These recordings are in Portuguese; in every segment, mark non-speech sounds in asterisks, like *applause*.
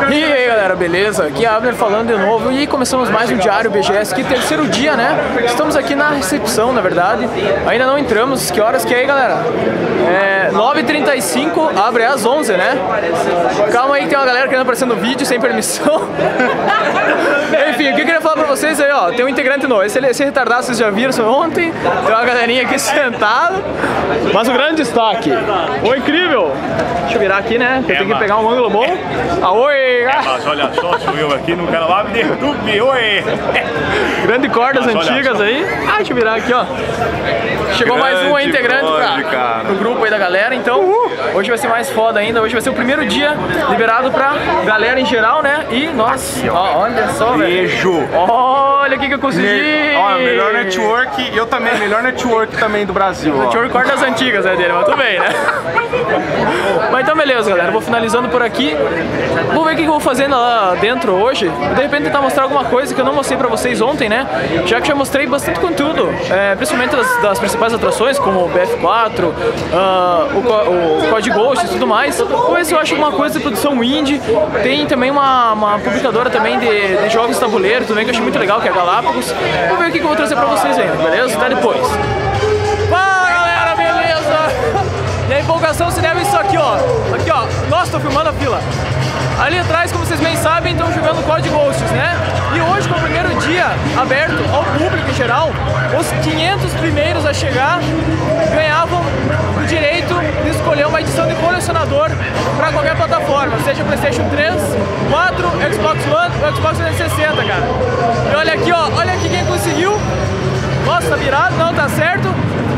E aí galera, beleza? Aqui é Abner falando de novo e começamos mais um Diário BGS, que terceiro dia, né? Estamos aqui na recepção, na verdade. Ainda não entramos, que horas que é aí galera? É 9h35, abre às 11 né? Calma aí que tem uma galera querendo aparecer no vídeo sem permissão. *laughs* Enfim, o que eu queria falar pra vocês aí, ó, tem um integrante novo. Esse, esse retardado vocês já viram ontem, tem uma galerinha aqui *laughs* sentada. Mas o grande destaque, o incrível! Deixa eu virar aqui, né? Que eu tenho que pegar um ângulo bom. Ah, oi! Mas olha só, sou eu aqui no canal de YouTube, oi! *laughs* Grande cordas Mas antigas aí. Ah, deixa eu virar aqui, ó. Chegou Grande mais um integrante pra, cara. pro grupo aí da galera, então hoje vai ser mais foda ainda. Hoje vai ser o primeiro dia liberado pra galera em geral, né? E nós, ó, olha só, velho. Beijo! Olha o que, que eu consegui! Me... Ó, melhor network, eu também, melhor network também do Brasil. Network cordas antigas, né, dele, mas tudo bem, né? mas então beleza, galera. Vou finalizando por aqui. Vou ver o que eu vou fazendo lá dentro hoje. De repente tentar mostrar alguma coisa que eu não mostrei pra vocês ontem, né? Já que já mostrei bastante conteúdo, é, principalmente das, das, principais atrações, como o BF4, uh, ah, o, o Code Ghost e tudo mais. Ver se eu acho alguma coisa de produção indie. Tem também uma, uma publicadora também de, de jogos de tabuleiro também, que eu achei muito legal, que é a Galápagos. Vou ver o que eu vou trazer pra vocês ainda, beleza? Até depois. Fala galera, beleza? E a empolgação se deve Nossa, tô filmando a fila. Ali atrás, como vocês bem sabem, estão jogando Code Ghosts, né? E hoje, como primeiro dia aberto ao público em geral, os 500 primeiros a chegar ganhavam o direito de escolher uma edição de colecionador para qualquer plataforma, seja PlayStation 3, 4, Xbox One ou Xbox 360, cara. E olha aqui, ó, olha aqui quem conseguiu. Nossa, tá virado? Não, tá certo.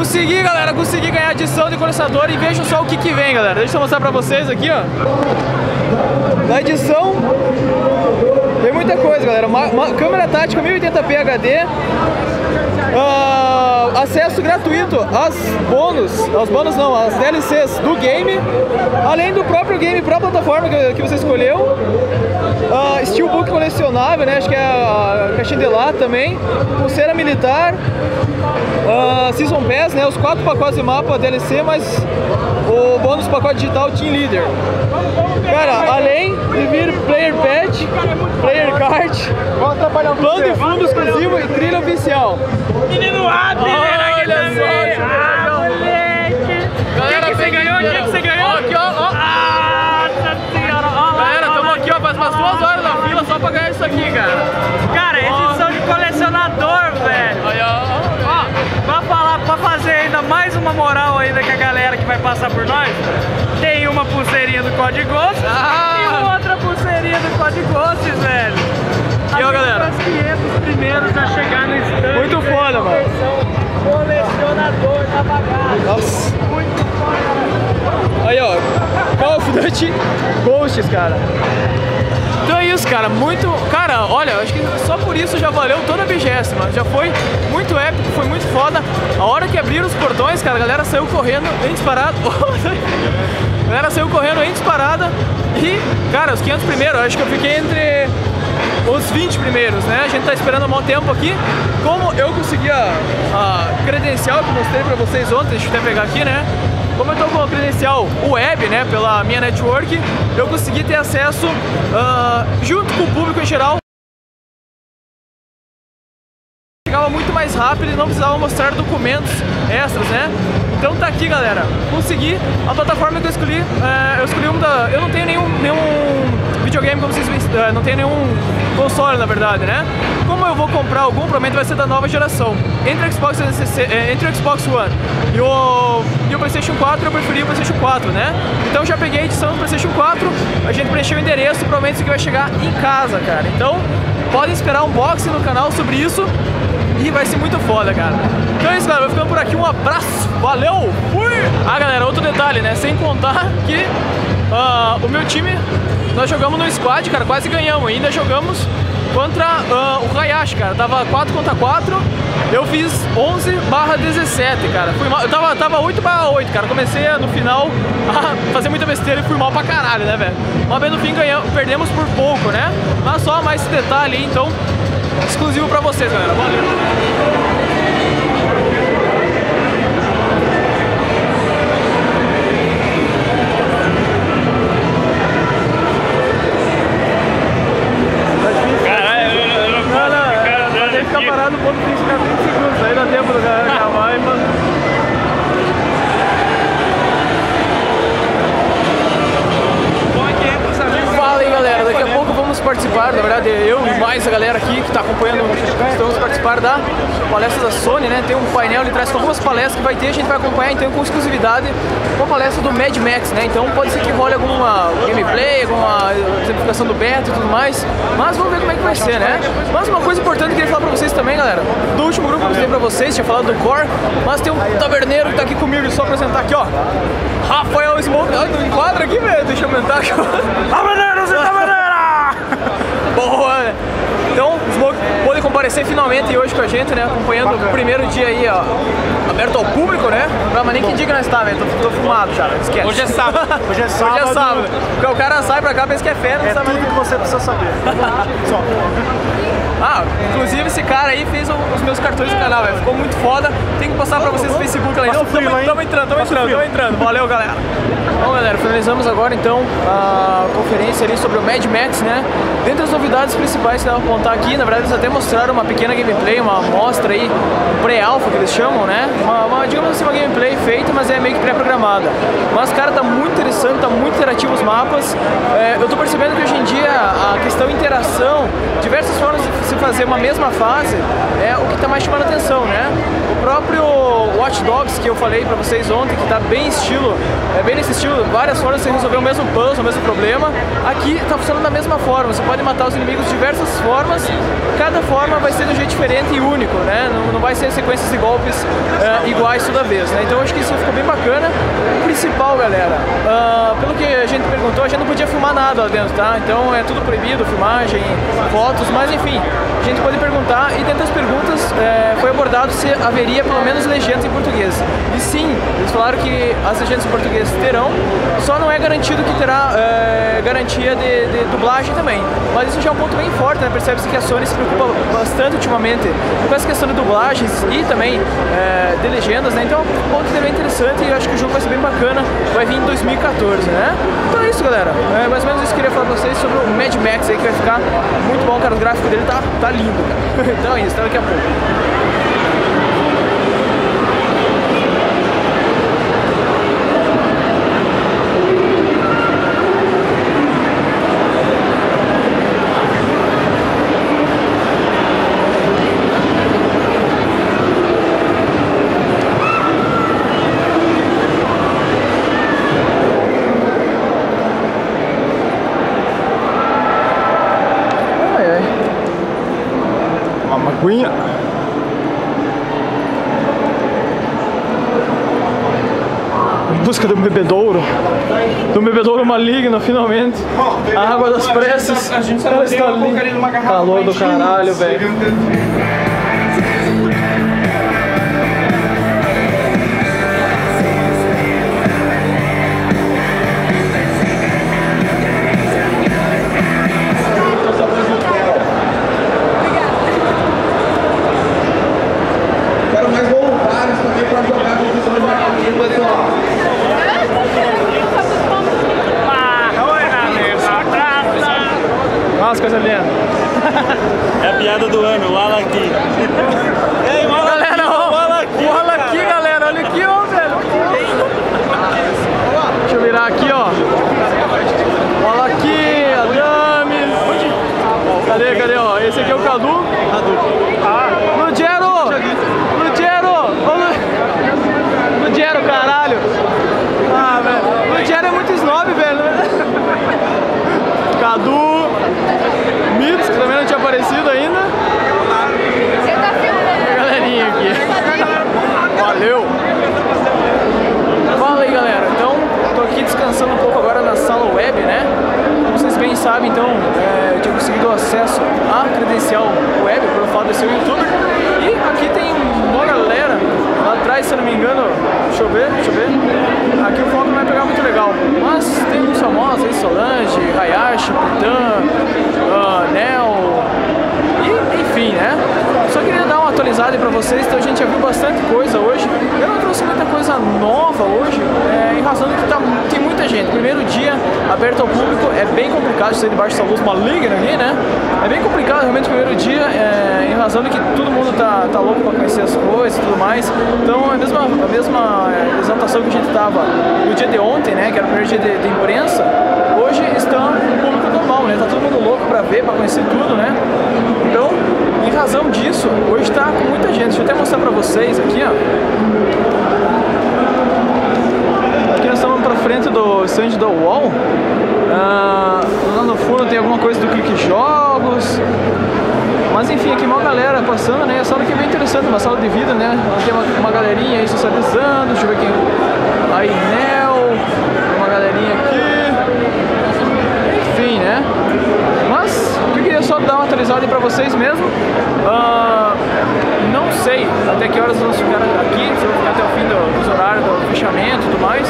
Consegui, galera, consegui ganhar a edição de colecionador e vejam só o que que vem, galera. Deixa eu mostrar pra vocês aqui, ó. Na edição tem muita coisa, galera. Uma, uma câmera tática 1080p HD. Uh, acesso gratuito aos bônus, aos bônus não, às DLCs do game, além do próprio game para a plataforma que, que, você escolheu. Uh, Steelbook colecionável, né? Acho que é a caixinha de lá também. Pulseira militar. Uh, Season Pass, né? Os quatro pacotes de mapa DLC, mas o bônus pacote digital Team Leader. Cara, além de vir Player Pad, Player Card, plano de fundo exclusivo e trilha oficial. Menino Abner Olha só, ah, moleque! Galera, que, que você ganhou? O que, que você ganhou? Aqui, ó, ó. Nossa senhora! Ó, Galera, estamos aqui, ó, faz umas duas horas na fila só pra ganhar isso aqui, cara. Cara, edição de colecionador, velho. Olha, ó. Ó, pra falar, pra fazer ainda mais uma moral ainda que a galera que vai passar por nós, tem uma pulseirinha do Código Ghosts ah. Duty Ghosts, cara. Então é isso, cara. Muito. Cara, olha, acho que só por isso já valeu toda a mano. Já foi muito épico, foi muito foda. A hora que abriram os portões, cara, a galera saiu correndo em disparada. *laughs* a galera saiu correndo em disparada. E, cara, os 500 primeiros, acho que eu fiquei entre os 20 primeiros, né? A gente tá esperando um bom tempo aqui. Como eu consegui a, a credencial que mostrei pra vocês ontem, deixa eu até pegar aqui, né? Como eu tô com a credencial web, né, pela minha network, eu consegui ter acesso uh, junto com o público em geral chegava muito mais rápido e não precisava mostrar documentos extras, né? Então tá aqui, galera. Consegui. A plataforma que eu escolhi, é, eu escolhi uma da... Eu não tenho nenhum, nenhum videogame, como vocês uh, não tem nenhum console, na verdade, né? Como eu vou comprar algum, provavelmente vai ser da nova geração. Entre o Xbox, eh, entre o Xbox One e o, e o PlayStation 4, eu preferi o PlayStation 4, né? Então já peguei a edição do PlayStation 4, a gente preencheu o endereço provavelmente isso aqui vai chegar em casa, cara. Então, podem esperar um unboxing no canal sobre isso e vai ser muito foda, cara. Então é isso, galera. Vou ficando por aqui. Um abraço. Valeu. Fui. Ah, galera, outro detalhe, né? Sem contar que uh, o meu time nós jogamos no squad, cara, quase ganhamos. Ainda jogamos contra uh, o Hayashi, cara. Tava 4 contra 4. Eu fiz 11 barra 17, cara. Fui mal, eu tava, tava 8 barra 8, cara. Comecei no final *laughs* a fazer muita besteira e fui mal pra caralho, né, velho? Mas no fim ganhamos, perdemos por pouco, né? Mas só mais esse detalhe aí, então, exclusivo pra vocês, galera. Valeu! Tá parado o ponto de ficar 20 segundos, aí dá tempo de acabar e fazer. Participar, na verdade eu e mais a galera aqui que está acompanhando, vamos participar da palestra da Sony, né? Tem um painel ali atrás com algumas palestras que vai ter, a gente vai acompanhar então com exclusividade uma palestra do Mad Max, né? Então pode ser que role alguma gameplay, alguma exemplificação do beta e tudo mais, mas vamos ver como é que vai ser, né? Mas uma coisa importante que eu queria falar pra vocês também, galera, do último grupo que eu mostrei pra vocês, tinha falado do Core, mas tem um taberneiro que tá aqui comigo, só apresentar aqui, ó. Rafael Smoke, não enquadra aqui, velho, deixa eu aumentar aqui. Taberneiro, você taberneira! Boa! Então, o Smoke pôde comparecer finalmente hoje com a gente, né? Acompanhando o primeiro dia aí, ó, aberto ao público, né? Não, mas nem que dia que nós tá, velho. Tô, tô fumado já, esquece. Hoje é sábado. Hoje é sábado. Hoje é sábado. Porque o cara sai pra cá, pensa que é férias, não É sabe mais tudo que você precisa saber. Só. ah, inclusive esse cara aí fez os meus cartões do canal, velho. Ficou muito foda. Tem que postar pra vocês no Facebook lá. Não, frio, tamo, hein? tamo entrando, tamo Passa entrando, tamo entrando. Valeu, galera. Bom, galera, finalizamos agora então a conferência ali sobre o Mad Max, né? Dentre as novidades principais que dá pra contar aqui, na verdade eles até mostraram uma pequena gameplay, uma amostra aí, um pré-alpha que eles chamam, né? Uma, uma, digamos assim, uma gameplay feita, mas é meio que pré-programada. Mas, cara, tá muito interessante, tá muito interativo os mapas. É, eu tô percebendo que hoje em dia a questão interação, diversas formas de se fazer uma mesma fase, é o que tá mais chamando a atenção, né? O próprio Watch Dogs que eu falei pra vocês ontem, que tá bem estilo, é bem nesse estilo, várias formas de você resolver o mesmo puzzle, o mesmo problema. Aqui tá funcionando da mesma forma, você pode matar os inimigos de diversas formas, cada forma vai ser de um jeito diferente e único, né? Não, não vai ser sequências de golpes é, iguais toda vez, né? Então acho que isso ficou bem bacana. O principal, galera, ah, pelo que a gente perguntou, a gente não podia filmar nada lá dentro, tá? Então é tudo proibido, filmagem, fotos, mas enfim, a gente pode perguntar e dentro das perguntas é, foi abordado se haveria pelo menos legendas em português. E sim, eles falaram que as legendas em português terão, só não é garantido que terá é, garantia de, de dublagem também. Mas isso já é um ponto bem forte, né? Percebe-se que a Sony se preocupa bastante ultimamente com essa questão de dublagens e também é, de legendas, né? Então é um ponto também interessante e eu acho que o jogo vai ser bem bacana, vai vir em 2014, né? Então é isso, galera. É mais ou menos isso que eu queria falar pra vocês sobre o Mad Max aí, que vai ficar muito bom, cara. O gráfico dele tá, tá lindo, cara. *laughs* Então é isso, até daqui a pouco. Ai, ai. Uma maguinha. Em busca do bebedouro. Do bebedouro maligno, finalmente. A água das pressas. A gente só Ela está ali. Calor do caralho, velho. Nossa, coisa linda. É a piada do ano, o Ala aqui. Ei, o Ala Galera, ó, o Ala aqui. o Ala aqui, galera. Olha aqui, ó, velho. Deixa eu virar aqui, ó. Olha aqui, Adames. Cadê, cadê, ó? Esse aqui é o Cadu. Cadu. Ah, Lugero! Lugero! Lu... Lugero, caralho. Ah, velho. Lugero é muito snob, velho. Cadu. Mitos, que também não tinha aparecido ainda. A galerinha aqui. Valeu! Fala aí galera, então tô aqui descansando um pouco agora na sala web, né? Como vocês bem sabem, então é, eu tinha conseguido acesso à credencial web pelo fato de ser um youtuber. E aqui tem uma galera lá atrás, se eu não me engano, deixa eu ver, deixa eu ver. Aqui o foco não vai pegar muito legal. Mas tem uns famosos aí, Solange, Hayashi, Pitan, ah, Nel, e, enfim, né? Só queria dar uma atualizada aí pra vocês, então a gente já viu bastante coisa hoje. Eu não trouxe muita coisa nova hoje, é, em razão de que tá, tem muita gente. Primeiro dia aberto ao público é bem complicado sair debaixo dessa luz maligna aqui, né? É bem complicado realmente o primeiro dia, é, em razão de que todo mundo tá, tá louco para conhecer as coisas e tudo mais. Então a mesma, a mesma é, exaltação que a gente tava no dia de ontem, né? Que era o primeiro dia de, de imprensa, hoje está um público normal, né? Tá todo mundo louco para ver, para conhecer tudo, né? Então, em razão disso, hoje está com muita gente. Deixa eu até mostrar para vocês aqui, ó. Aqui nós estamos para frente do stand da UOL. Ah, lá no fundo tem alguma coisa do Clique Jogos. Mas enfim, aqui uma galera passando, né? A sala aqui é bem interessante, uma sala de vida, né? Tem uma, uma galerinha aí socializando, deixa eu ver quem. Aí Nel, uma galerinha aqui. Enfim, né? Mas eu queria só dar uma atualizada aí pra vocês mesmo. Ah, não sei até que horas vamos ficar aqui, se vamos ficar até o fim do, dos horários do fechamento e tudo mais.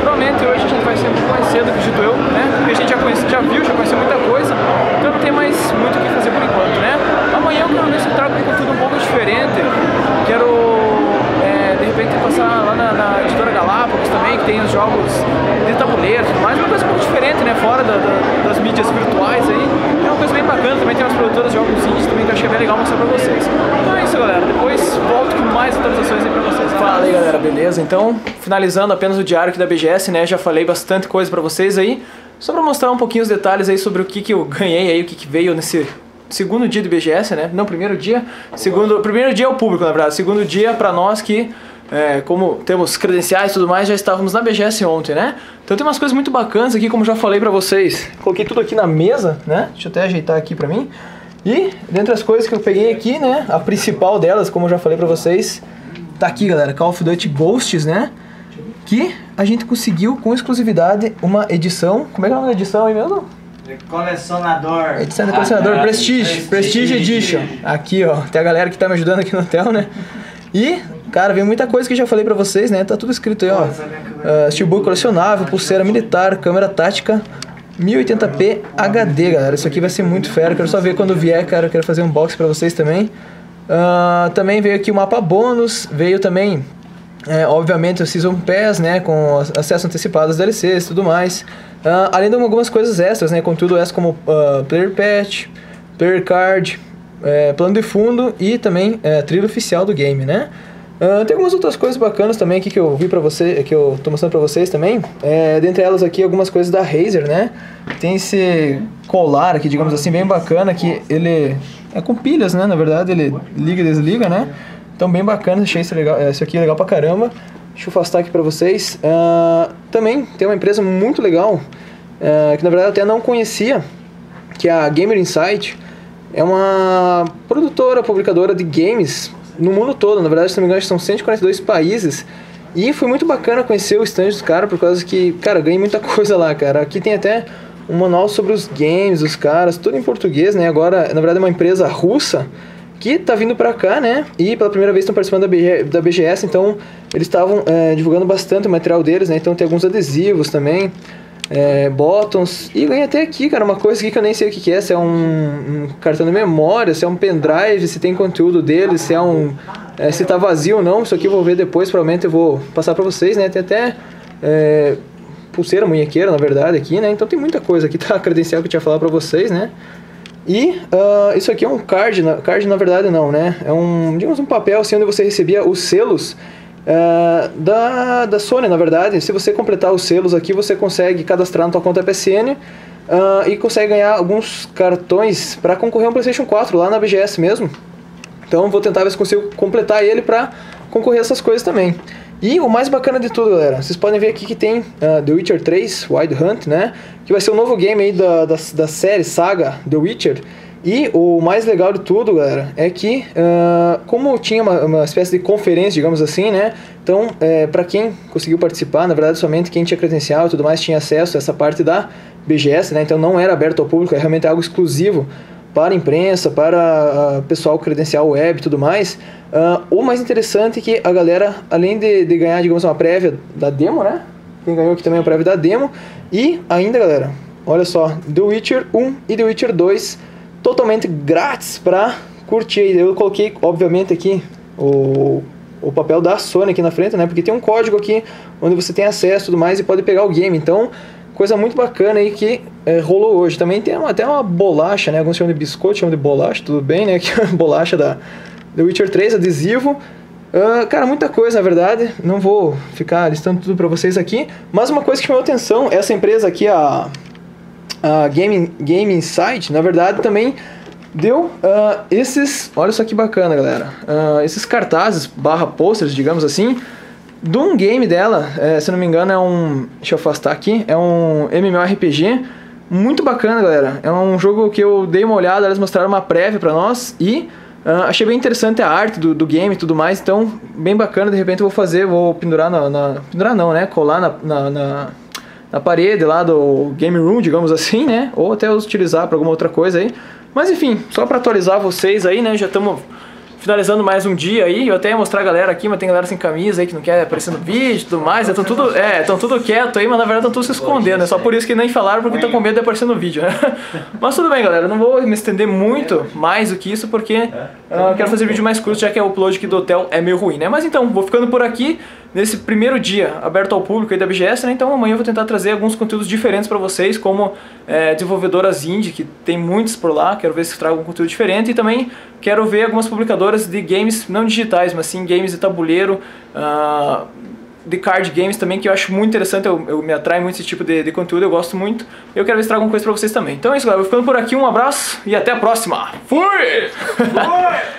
Provavelmente hoje a gente vai ser um pouco mais cedo, acredito eu, né? Porque a gente já, conhece, já viu, já conheceu muita coisa, então não tem mais muito o que fazer por enquanto, né? Amanhã eu quero ver se eu trago um conteúdo um pouco diferente. Quero é, de repente passar lá na, na editora Galápagos também, que tem os jogos de tabuleiro e tudo mais, uma coisa um pouco diferente, né? Fora da, da, das mídias virtuais aí. É uma coisa bem bacana, também tem umas produtoras de jogos indies também que eu achei bem legal mostrar pra vocês. Então é isso, galera. Depois volto com mais atualizações aí pra vocês. Fala aí, galera, beleza? Então, finalizando apenas o diário aqui da BGS, né? Já falei bastante coisa pra vocês aí. Só pra mostrar um pouquinho os detalhes aí sobre o que, que eu ganhei aí, o que, que veio nesse segundo dia do BGS, né? Não, primeiro dia. Segundo, primeiro dia é o público, na verdade. Segundo dia pra nós que é, como temos credenciais e tudo mais, já estávamos na BGS ontem, né? Então tem umas coisas muito bacanas aqui, como já falei pra vocês. Coloquei tudo aqui na mesa, né? Deixa eu até ajeitar aqui pra mim. E, dentre as coisas que eu peguei aqui, né? A principal delas, como eu já falei pra vocês, tá aqui, galera. Call of Duty Ghosts, né? Que a gente conseguiu com exclusividade uma edição. Como é que é o nome da edição aí mesmo? Colecionador. Edição de colecionador Ah, Prestige, Prestige Edition. Aqui, ó. Tem a galera que tá me ajudando aqui no hotel, né? E, cara, vem muita coisa que eu já falei pra vocês, né? Tá tudo escrito aí, ó. Uh, Steelbook colecionável, pulseira militar, câmera tática, 1080p HD, galera. Isso aqui vai ser muito fera. Quero só ver quando vier, cara. Eu quero fazer um unboxing pra vocês também. Ah, também veio aqui o mapa bônus. Veio também, é, obviamente, o Season Pass, né? Com acesso antecipado às DLCs e tudo mais. Ah, além de algumas coisas extras, né? Contudo, essa como ah, Player Patch, Player Card, é, plano de fundo e também é, trilha oficial do game, né? Ah, tem algumas outras coisas bacanas também aqui que eu vi pra você, que eu tô mostrando pra vocês também. É, dentre elas aqui algumas coisas da Razer, né? Tem esse colar aqui, digamos assim, bem bacana que ele é com pilhas, né? Na verdade, ele liga e desliga, né? Então bem bacana, achei esse, legal, esse aqui legal pra caramba. Deixa eu afastar aqui pra vocês. Ah, também tem uma empresa muito legal, ah, que na verdade eu até não conhecia, que é a Gamer Insight. É uma produtora, publicadora de games no mundo todo. Na verdade, se não me engano, são 142 países. E foi muito bacana conhecer o stand dos caras, por causa que, cara, ganhei muita *laughs* coisa lá, cara. Aqui tem até um manual sobre os games dos caras, tudo em português, né? Agora, na verdade, é uma empresa russa que tá vindo pra cá, né? E pela primeira vez estão participando da, BG, da BGS, então eles estavam é, divulgando bastante o material deles, né? Então tem alguns adesivos também, é, buttons. E ganhei até aqui, cara, uma coisa aqui que eu nem sei o que, que é, se é um, um cartão de memória, se é um pendrive, se tem conteúdo deles, se é um. é, se tá vazio ou não. Isso aqui eu vou ver depois, provavelmente eu vou passar pra vocês, né? Tem até. é, pulseira munhequeira, na verdade, aqui, né? Então tem muita coisa aqui, *laughs* tá? A credencial que eu tinha falado pra vocês, né? E ah, isso aqui é um card, card na verdade não, né? É um, digamos, um papel assim onde você recebia os selos ah, da, da Sony, na verdade. Se você completar os selos aqui, você consegue cadastrar na tua conta PSN ah, e consegue ganhar alguns cartões para concorrer a um PlayStation 4 lá na BGS mesmo. Então vou tentar ver se consigo completar ele para concorrer a essas coisas também. E o mais bacana de tudo, galera, vocês podem ver aqui que tem ah, The Witcher 3, Wild Hunt, né? Que vai ser o novo game aí da, da, da série, saga The Witcher. E o mais legal de tudo, galera, é que ah, como tinha uma, uma espécie de conferência, digamos assim, né? Então, é, para quem conseguiu participar, na verdade, somente quem tinha credencial e tudo mais tinha acesso a essa parte da BGS, né? Então não era aberto ao público, é realmente algo exclusivo para a imprensa, para ah, pessoal credencial web e tudo mais. Ah, o mais interessante é que a galera, além de, de ganhar, digamos, uma prévia da demo, né? Quem ganhou aqui também é a prévia da demo. E ainda, galera, olha só, The Witcher 1 e The Witcher 2 totalmente grátis para curtir. Eu coloquei, obviamente, aqui o o papel da Sony aqui na frente, né? Porque tem um código aqui onde você tem acesso e tudo mais e pode pegar o game. Então, coisa muito bacana aí que é, rolou hoje. Também tem uma, até uma bolacha, né? Alguns chamam de biscoito, chamam de bolacha, tudo bem, né? *laughs* Que é bolacha da The Witcher 3, adesivo. Uh, cara, muita coisa na verdade. Não vou ficar listando tudo pra vocês aqui. Mas uma coisa que chamou atenção, essa empresa aqui, a, a Game, Game Insight, na verdade também deu uh, esses. Olha só que bacana, galera. Uh, esses cartazes barra posters, digamos assim, de um game dela. É, se não me engano, é um. Deixa eu afastar aqui. É um MMORPG. Muito bacana, galera. É um jogo que eu dei uma olhada, eles mostraram uma prévia pra nós e. Uh, achei bem interessante a arte do, do game e tudo mais, então bem bacana, de repente eu vou fazer, vou pendurar na. na pendurar não, né? Colar na, na, na, na parede lá do game room, digamos assim, né? Ou até utilizar para alguma outra coisa aí. Mas enfim, só para atualizar vocês aí, né? Já estamos finalizando mais um dia aí. Eu até ia mostrar a galera aqui, mas tem galera sem camisa aí que não quer aparecer no vídeo e tudo mais. Estão tudo, é, tudo quieto aí, mas na verdade estão tudo se escondendo. É só por isso que nem falaram, porque estão com medo de aparecer no vídeo, né? *laughs* Mas tudo bem, galera. Não vou me estender muito mais do que isso, porque uh, eu quero fazer vídeo mais curto, já que o upload aqui do hotel é meio ruim, né? Mas então, vou ficando por aqui nesse primeiro dia aberto ao público aí da BGS, né? Então amanhã eu vou tentar trazer alguns conteúdos diferentes para vocês, como é, desenvolvedoras indie, que tem muitos por lá, quero ver se trago algum conteúdo diferente e também quero ver algumas publicadoras de games não digitais, mas sim games de tabuleiro, uh, de card games também, que eu acho muito interessante, eu, eu me atrai muito esse tipo de, de, conteúdo, eu gosto muito. Eu quero ver se trago alguma coisa pra vocês também. Então é isso, galera, vou ficando por aqui, um abraço e até a próxima. Fui! Fui! *laughs*